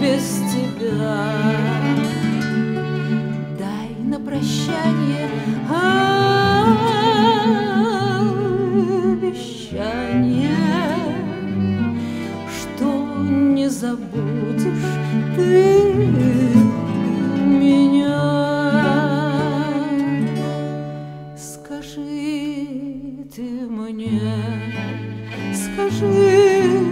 без тебя. Дай на прощание обещание, Что не забудешь ты меня. Скажи ты мне, скажи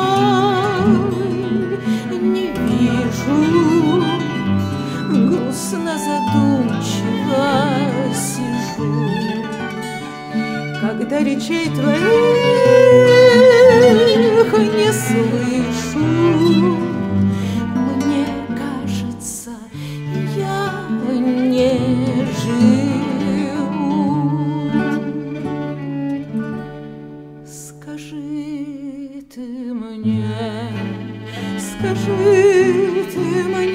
грустно задумчиво сижу, Когда речей твоих не слышу. Мне кажется, я не живу. Скажи ты мне, скажи ты мне,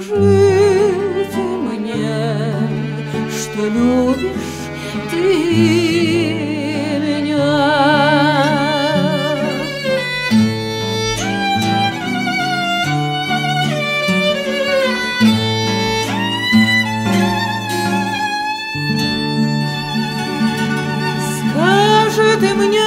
скажите мне, что любишь ты меня. Скажи ты мне,